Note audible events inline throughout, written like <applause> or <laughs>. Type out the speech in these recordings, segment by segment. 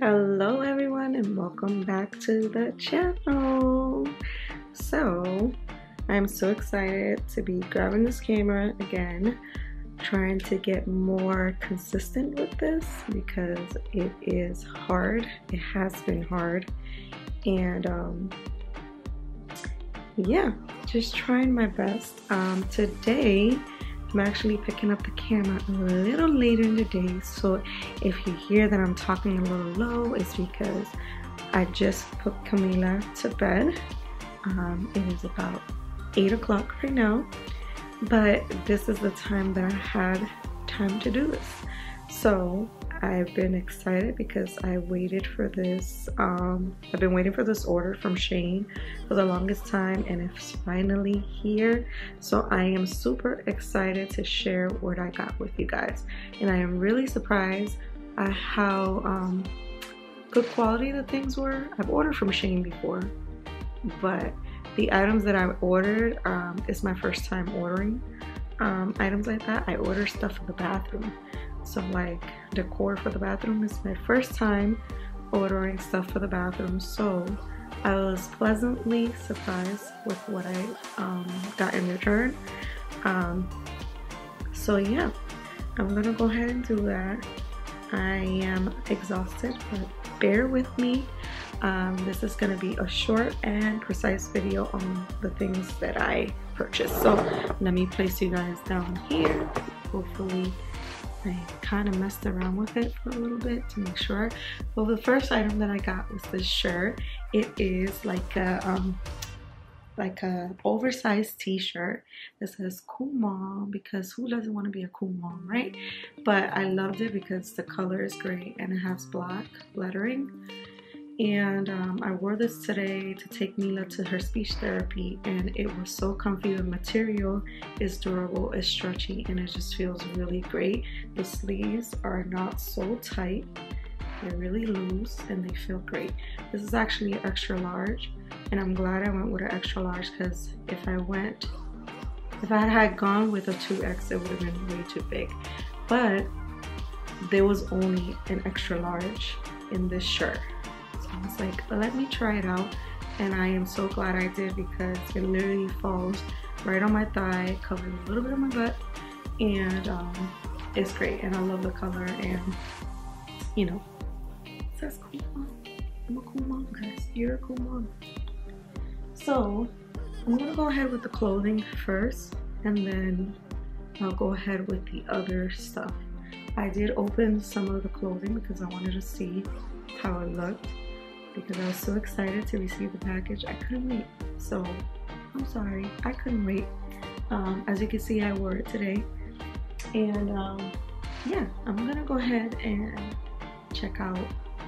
Hello everyone and welcome back to the channel. So I'm so excited to be grabbing this camera again trying to get more consistent with this because it is hard. It has been hard. And um, yeah just trying my best. Um, today I'm actually picking up the camera a little later in the day so if you hear that I'm talking a little low it's because I just put Camila to bed. Um, it is about 8 o'clock right now but this is the time that I had time to do this. So I've been excited because I waited for this. Um, I've been waiting for this order from Shein for the longest time and it's finally here. So I am super excited to share what I got with you guys. And I am really surprised at how um, good quality the things were. I've ordered from Shein before, but the items that I ordered um, is my first time ordering um, items like that. I order stuff for the bathroom So like decor for the bathroom. It's my first time ordering stuff for the bathroom, so I was pleasantly surprised with what I um, got in return. Um, so yeah, I'm gonna go ahead and do that. I am exhausted, but bear with me. Um, this is going to be a short and precise video on the things that I purchased. So let me place you guys down here. Hopefully I kind of messed around with it for a little bit to make sure. Well, the first item that I got was this shirt. It is like a um, like a oversized t-shirt that says cool mom because who doesn't want to be a cool mom right but I loved it because the color is great and it has black lettering and um, I wore this today to take Mila to her speech therapy and it was so comfy the material. Is durable it's stretchy and it just feels really great. The sleeves are not so tight. They're really loose and they feel great. This is actually extra large and I'm glad I went with an extra large because if I went if I had gone with a 2x it would have been way too big. But there was only an extra large in this shirt I was like, let me try it out. And I am so glad I did because it literally falls right on my thigh, covers a little bit of my butt, and um, it's great. And I love the color and, you know, it says cool mom. I'm a cool mom, guys. You're a cool mom. So, I'm gonna go ahead with the clothing first, and then I'll go ahead with the other stuff. I did open some of the clothing because I wanted to see how it looked because I was so excited to receive the package. I couldn't wait. So I'm sorry, I couldn't wait. Um, as you can see, I wore it today. And um, yeah, I'm gonna go ahead and check out,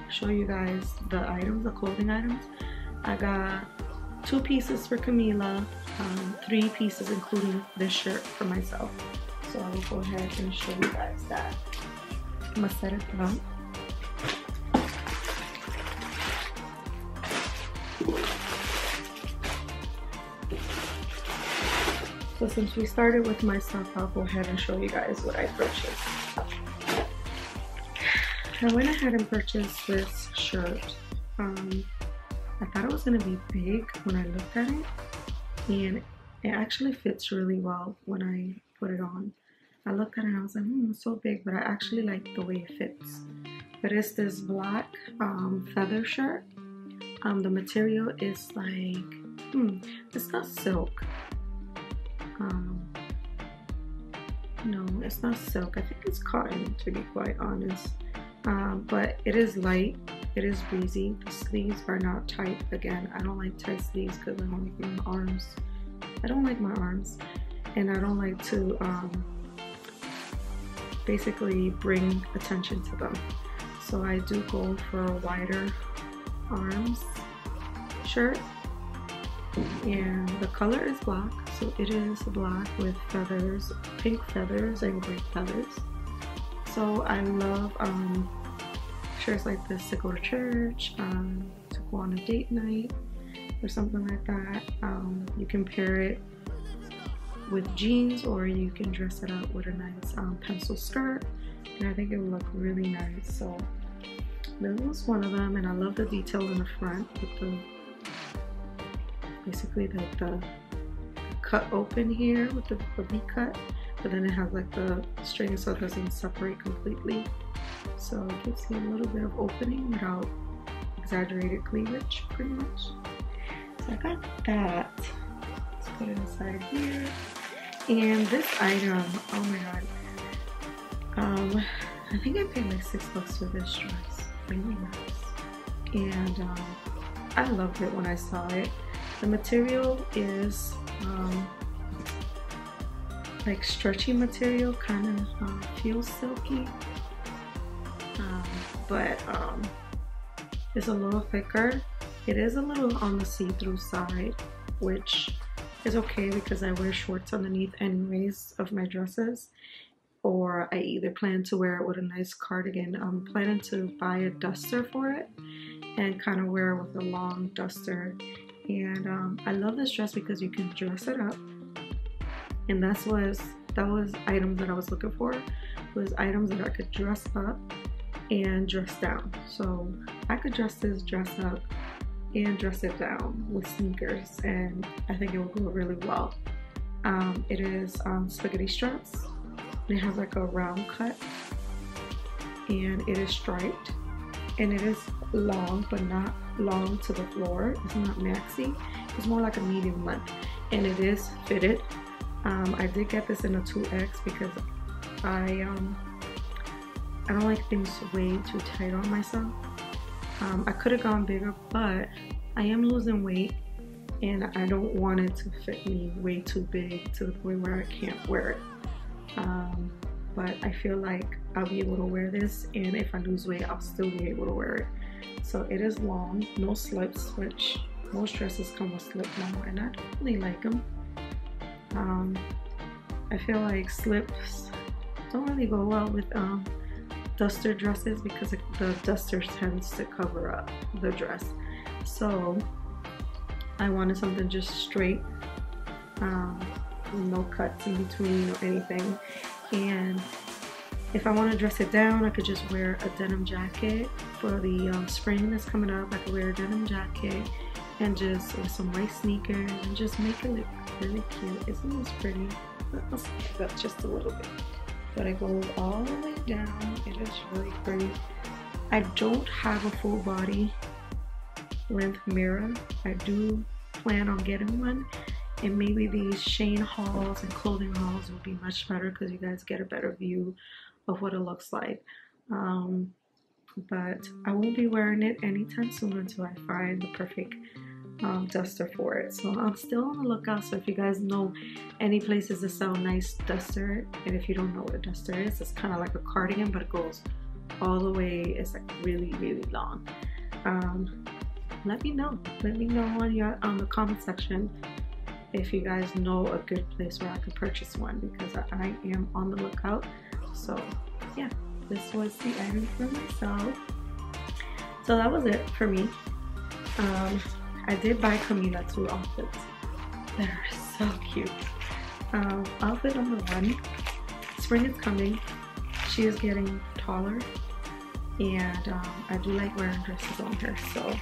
show you guys the items, the clothing items. I got two pieces for Camila, um, three pieces including this shirt for myself. So I will go ahead and show you guys that. I'm gonna set it up. So since we started with my stuff, I'll go ahead and show you guys what I purchased. I went ahead and purchased this shirt. Um, I thought it was gonna be big when I looked at it and it actually fits really well when I put it on. I looked at it and I was like, hmm, it's so big, but I actually like the way it fits. But it's this black um, feather shirt. Um, the material is like, hmm, it's not silk. Um, no, it's not silk. I think it's cotton, to be quite honest. Um, but it is light. It is breezy. The sleeves are not tight. Again, I don't like tight sleeves because I don't like my arms. I don't like my arms. And I don't like to um, basically bring attention to them. So I do go for a wider arms shirt. And the color is black. So it is black with feathers, pink feathers and gray feathers. So I love um, shirts like this to go to church, um, to go on a date night or something like that. Um, you can pair it with jeans or you can dress it up with a nice um, pencil skirt and I think it would look really nice. So this was one of them and I love the detail in the front with the basically the, the cut open here with the, the V cut but then it has like the string so it doesn't separate completely. So it gives you a little bit of opening without exaggerated cleavage pretty much. So I got that. Let's put it inside here. And this item oh my god. Um I think I paid like six bucks for this dress. Really nice. And um, I loved it when I saw it the material is um, like stretchy material, kind of uh, feels silky, um, but um, it's a little thicker. It is a little on the see-through side, which is okay because I wear shorts underneath anyways of my dresses or I either plan to wear it with a nice cardigan. I'm planning to buy a duster for it and kind of wear it with a long duster. And um, I love this dress because you can dress it up. And that's was that was items that I was looking for was items that I could dress up and dress down. So I could dress this dress up and dress it down with sneakers and I think it will go really well. Um, it is um, spaghetti straps. It has like a round cut and it is striped and it is long but not long to the floor it's not maxi it's more like a medium length and it is fitted um, I did get this in a 2X because I um, I don't like things way too tight on myself. Um, I could have gone bigger, but I am losing weight and I don't want it to fit me way too big to the point where I can't wear it. Um, but I feel like I'll be able to wear this and if I lose weight, I'll still be able to wear it. So it is long, no slips, which most dresses come with slip now and I don't really like them. Um, I feel like slips don't really go well with um, duster dresses because the duster tends to cover up the dress. So I wanted something just straight, um, no cuts in between or anything. And if I want to dress it down, I could just wear a denim jacket for the um, spring that's coming up. I could wear a denim jacket and just with some white sneakers and just make it look really cute. Isn't this pretty? Let's up just a little bit. But it goes all the way down. It is really pretty. I don't have a full body length mirror. I do plan on getting one. And maybe these Shein hauls and clothing hauls will be much better because you guys get a better view of what it looks like. Um, but I won't be wearing it anytime soon until I find the perfect um, duster for it. So I'm still on the lookout. So if you guys know any places that sell nice duster, and if you don't know what a duster is, it's kind of like a cardigan, but it goes all the way. It's like really, really long. Um, let me know. Let me know on your on the comment section if you guys know a good place where I could purchase one because I, I am on the lookout. So yeah, this was the item for myself. So that was it for me. Um, I did buy Camila two outfits that are so cute. Um, outfit number one, spring is coming. She is getting taller and um, I do like wearing dresses on her so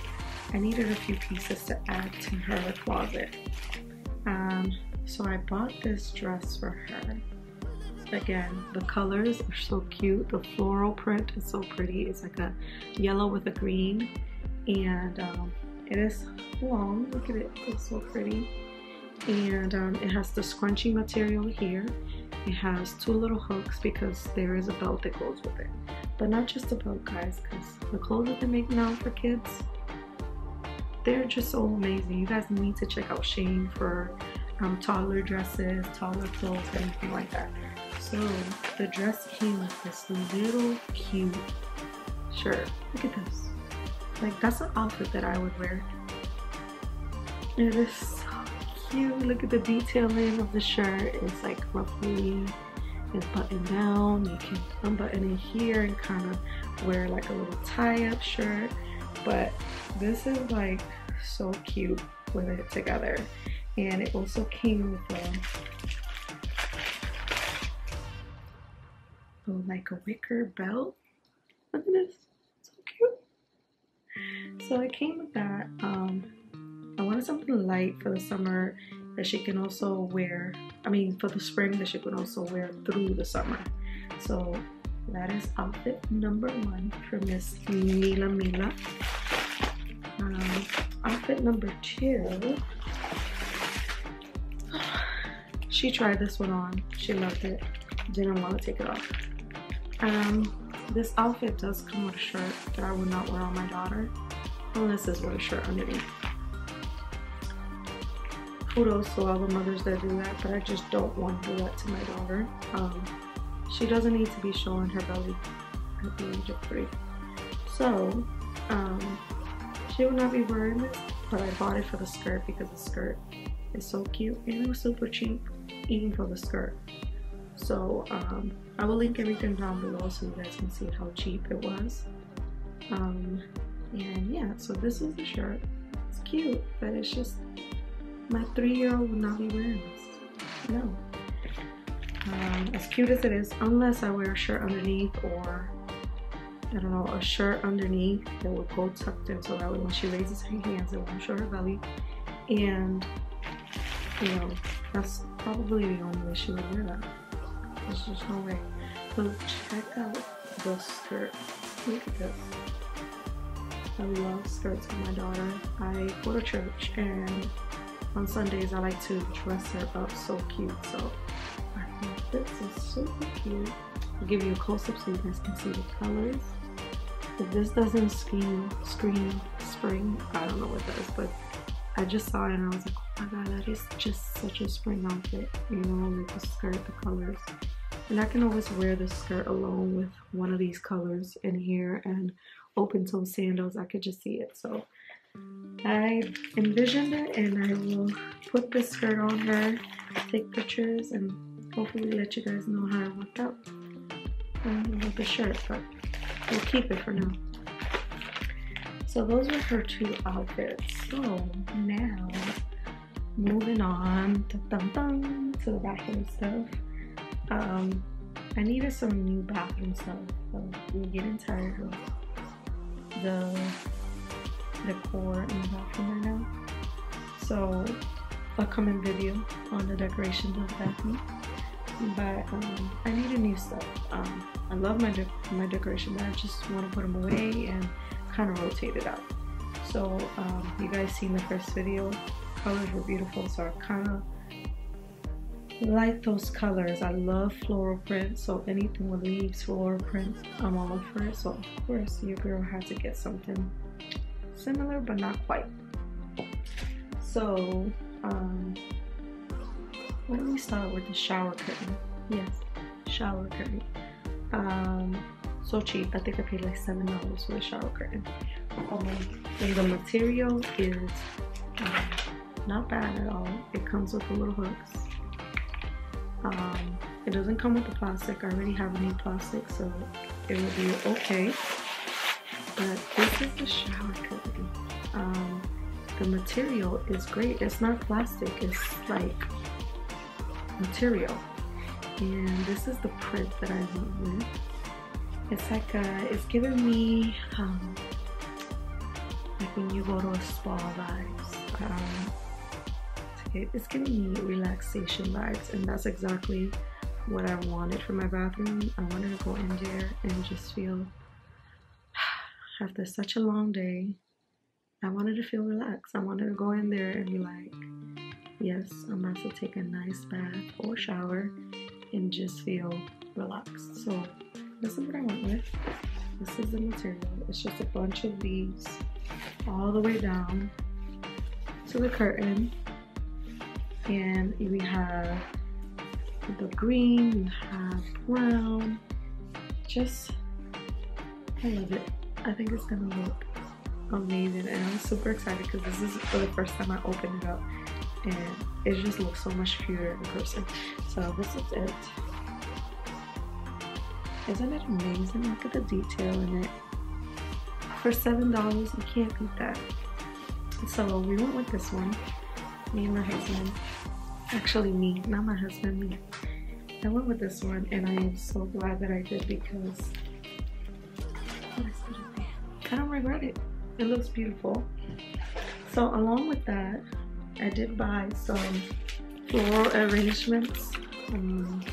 I needed a few pieces to add to her closet. Um, so I bought this dress for her. Again, the colors are so cute. The floral print is so pretty. It's like a yellow with a green and um, it is long. Look at it. It's so pretty. And um, it has the scrunchy material here. It has two little hooks because there is a belt that goes with it. But not just a belt, guys, because the clothes that they make now for kids, they're just so amazing. You guys need to check out Shein for um, taller dresses, toddler clothes, anything like that. So the dress came with this little cute shirt. Look at this. Like that's an outfit that I would wear. It is so cute. Look at the detailing of the shirt. It's like roughly it's buttoned down. You can unbutton it here and kind of wear like a little tie-up shirt. But this is like so cute with it together. And it also came with a oh, like a wicker belt. Look at this. So cute. So it came with that. Um, I wanted something light for the summer that she can also wear. I mean, for the spring that she can also wear through the summer. So that is outfit number one for Miss Mila Mila. Um, outfit number two. <sighs> She tried this one on. She loved it. Didn't want to take it off. Um, this outfit does come with a shirt that I would not wear on my daughter unless it's with a shirt underneath. Kudos to all the mothers that do that, but I just don't want to do that to my daughter. Um, she doesn't need to be showing her belly at the age of three. So, um, she will not be wearing this, but I bought it for the skirt because the skirt is so cute and it was super cheap even for the skirt. So um, I will link everything down below so you guys can see how cheap it was. Um, and yeah, so this is the shirt. It's cute, but it's just my three-year-old would not be wearing this. No. Um, as cute as it is, unless I wear a shirt underneath or I don't know, a shirt underneath that would go tucked in so that way when she raises her hands it won't show her belly. And you know, that's probably the only way she would wear that. There's just no way. So check out the skirt. Look at this. I love skirts for my daughter. I go to church and on Sundays I like to dress her up so cute. So I think this is super cute. I'll give you a close-up so you guys can see the colors. If this doesn't scream, scream spring, I don't know what does, but I just saw it and I was like, oh my god, that is just such a spring outfit. You know, with the skirt, the colors. And I can always wear this skirt alone with one of these colors in here and open toe sandals. I could just see it. So I envisioned it and I will put this skirt on her, take pictures, and hopefully let you guys know how it worked out um, with the shirt. But we'll keep it for now. So those were her two outfits. So now moving on dun, dun, to the back bathroom stuff. Um, I needed some new bathroom stuff. So we're getting tired of the decor in the bathroom right now. So a coming video on the decorations of the bathroom. But um, I need a new stuff. Um, I love my de my decoration, but I just want to put them away and kind of rotate it out. So um, you guys seen the first video, colors were beautiful, so I kind of like those colors. I love floral print, so anything with leaves, floral print, I'm all for it. So of course your girl had to get something similar, but not quite. So um, don't we start with the shower curtain? Yes, shower curtain. Um, so cheap. I think I paid like seven dollars for the shower curtain. Um, and the material is um, not bad at all. It comes with the little hooks. Um, it doesn't come with the plastic. I already have a new plastic, so it will be okay. But this is the shower curtain. Um, the material is great. It's not plastic. It's like material. And this is the print that I went with. It's like a, it's giving me um, like when you go to a spa vibes. Um, it's giving me relaxation vibes, and that's exactly what I wanted for my bathroom. I wanted to go in there and just feel <sighs> after such a long day. I wanted to feel relaxed. I wanted to go in there and be like, yes, I'm about to take a nice bath or shower and just feel relaxed. So this is what I went with. This is the material. It's just a bunch of leaves all the way down to the curtain. And we have the green, we have brown. Just, I love it. I think it's gonna look amazing and I'm super excited because this is for the first time I opened it up and it just looks so much cuter in person. So this is it. Isn't it amazing? Look at the detail in it. For $7, you can't beat that. So we went with this one. Me and my husband. Actually me, not my husband, me. I went with this one and I am so glad that I did because I don't regret it. it looks beautiful. So along with that, I did buy some floral arrangements. Um,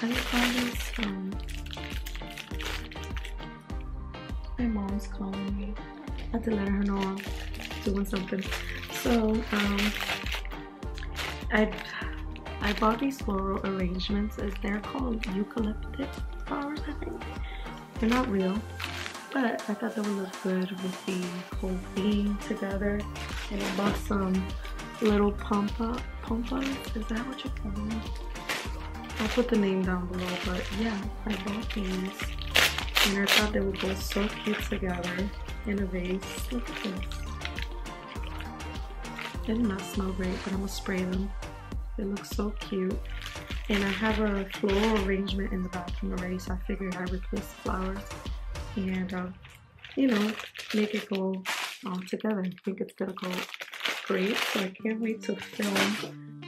how do you call this? Um, my mom's calling me. I have to let her know I'm doing something. So um, I I bought these floral arrangements. As they're called eucalyptus flowers, I think. They're not real, but I thought they would look good with the whole theme together. And I bought some little pampa pampas. Is that what you call them? I'll put the name down below, but yeah, I bought these. And I thought they would go so cute together in a vase. Look at this. They do not smell great, but I'm gonna spray them. They look so cute. And I have a floral arrangement in the bathroom already, so I figured I would place flowers and, uh, you know, make it go all together. I think it's gonna go great, so I can't wait to film.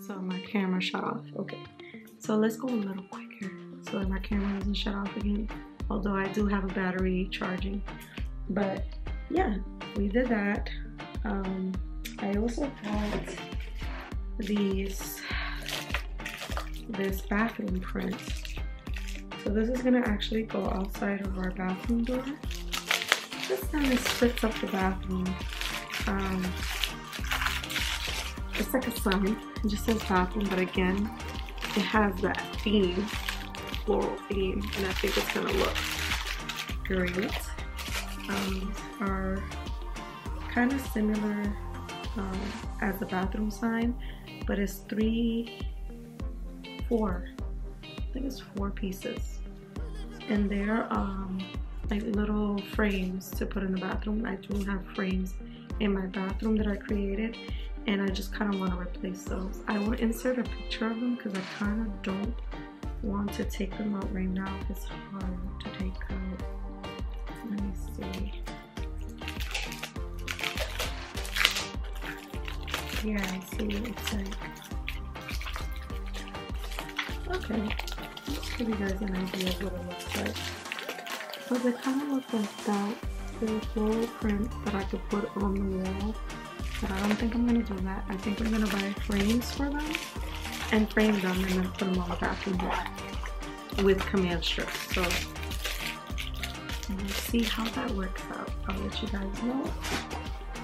So my camera shut off. Okay, so let's go a little quicker so that my camera doesn't shut off again. Although I do have a battery charging, but yeah, we did that. Um, I also bought these this bathroom print. So this is gonna actually go outside of our bathroom door. This kind of splits up the bathroom. Um, it's like a sign. It just says bathroom, but again, it has that theme, floral theme, and I think it's gonna look great. Um, are kind of similar um, as the bathroom sign, but it's three, four, I think it's four pieces. And they're um, like little frames to put in the bathroom. I do have frames in my bathroom that I created and I just kind of want to replace those. I will insert a picture of them because I kind of don't want to take them out right now. It's hard to take out. See. Yeah, I see it's like. Okay, let's give you guys an idea of what it looks like. So they kind of look like that. There's print that I could put on the wall but I don't think I'm gonna do that. I think I'm gonna buy frames for them and frame them and then put them on the bathroom wall with command strips. So let's see how that works out. I'll let you guys know.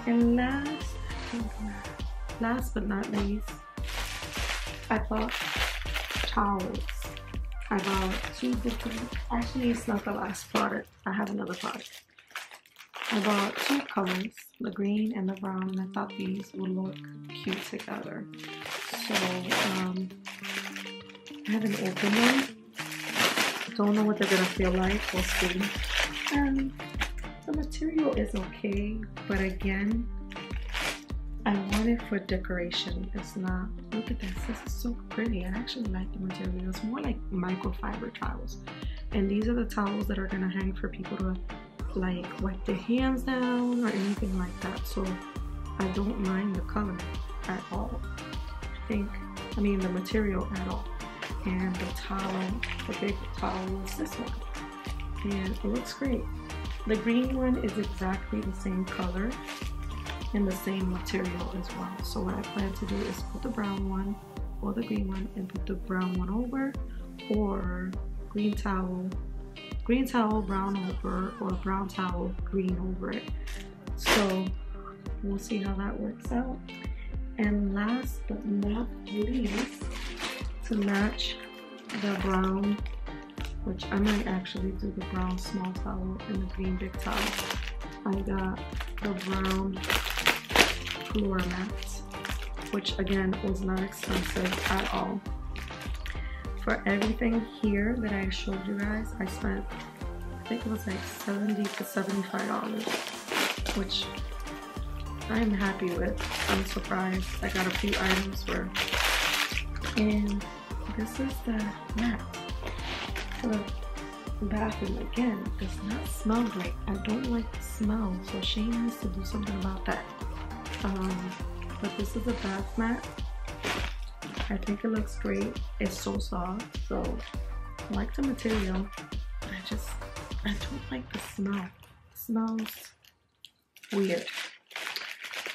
And last, last but not least, I bought towels. I bought two different, actually it's not the last product. I have another product. I bought two colors, the green and the brown, and I thought these would look cute together. So, um, I haven't opened them. Don't know what they're gonna feel like, we'll see. And the material is okay, but again, I want it for decoration. It's not, look at this, this is so pretty. I actually like the material. It's more like microfiber towels. And these are the towels that are gonna hang for people to like wipe their hands down or anything like that. So I don't mind the color at all. I think, I mean the material at all. And the towel, the big towel is this one. And it looks great. The green one is exactly the same color and the same material as well. So what I plan to do is put the brown one or the green one and put the brown one over or green towel green towel brown over or brown towel green over it so we'll see how that works out and last but not least to match the brown which I might actually do the brown small towel and the green big towel I got the brown floor mat which again was not expensive at all for everything here that I showed you guys, I spent, I think it was like 70 to $75, which I'm happy with. I'm surprised. I got a few items for, and this is the mat the bathroom. Again, does not smell great. I don't like the smell, so Shein needs to do something about that. Um, but this is a bath mat I think it looks great. It's so soft, so I like the material. I just I don't like the smell. It smells weird.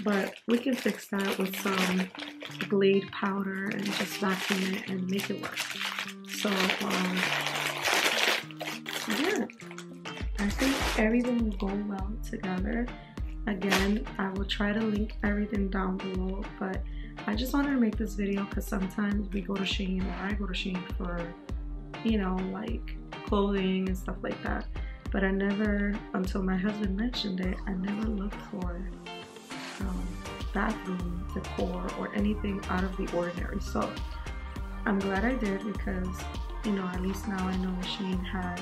But we can fix that with some Glade powder and just vacuum it and make it work. So, um, yeah, I think everything will go well together. Again, I will try to link everything down below, but I just wanted to make this video because sometimes we go to Shein or I go to Shein for, you know, like clothing and stuff like that. But I never, until my husband mentioned it, I never looked for um, bathroom decor or anything out of the ordinary. So I'm glad I did because, you know, at least now I know Shein has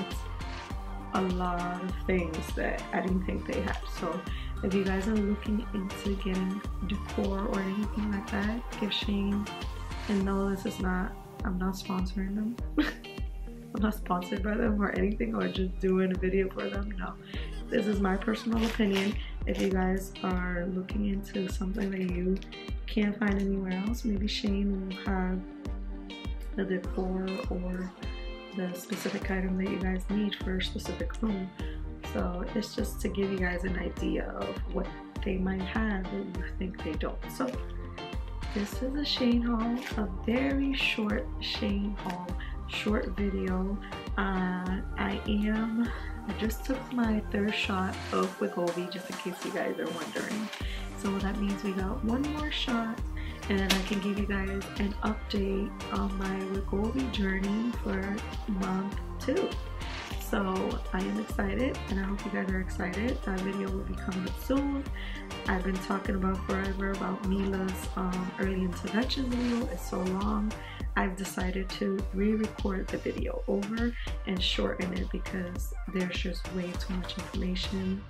a lot of things that I didn't think they had. So if you guys are looking into getting decor or anything like that, give Shein. And no, this is not, I'm not sponsoring them. <laughs> I'm not sponsored by them or anything or just doing a video for them. No, this is my personal opinion. If you guys are looking into something that you can't find anywhere else, maybe Shein will have the decor or the specific item that you guys need for a specific room. So it's just to give you guys an idea of what they might have that you think they don't. So this is a Shein haul, a very short Shein haul, short video. Uh, I am, I just took my third shot of Wegovy just in case you guys are wondering. So that means we got one more shot and then I can give you guys an update on my Wegovy journey for month two. So I am excited and I hope you guys are excited. That video will be coming up soon. I've been talking about forever about Mila's um, early intervention video. It's so long. I've decided to re-record the video over and shorten it because there's just way too much information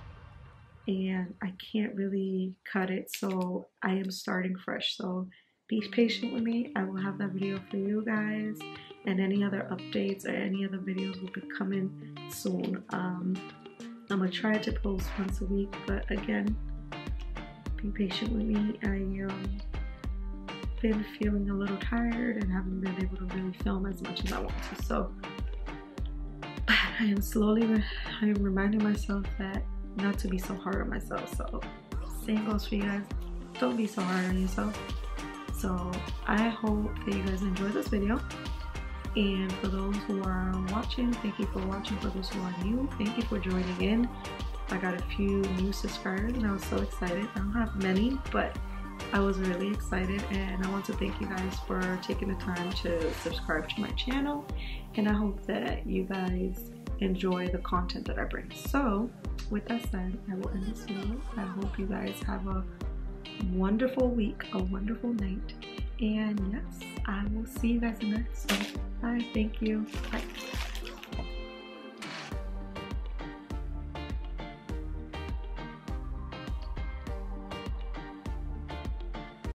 and I can't really cut it so I am starting fresh so be patient with me I will have that video for you guys and any other updates or any other videos will be coming soon um, I'm gonna try to post once a week but again be patient with me I um been feeling a little tired and haven't been able to really film as much as I want to so <sighs> I am slowly I am reminding myself that not to be so hard on myself. So same goes for you guys. Don't be so hard on yourself. So I hope that you guys enjoy this video. And for those who are watching, thank you for watching. For those who are new, thank you for joining in. I got a few new subscribers and I was so excited. I don't have many, but I was really excited and I want to thank you guys for taking the time to subscribe to my channel. And I hope that you guys enjoy the content that I bring. So with that said, I will end this video. I hope you guys have a wonderful week, a wonderful night. And yes, I will see you guys in the next one. Bye. Thank you. Bye.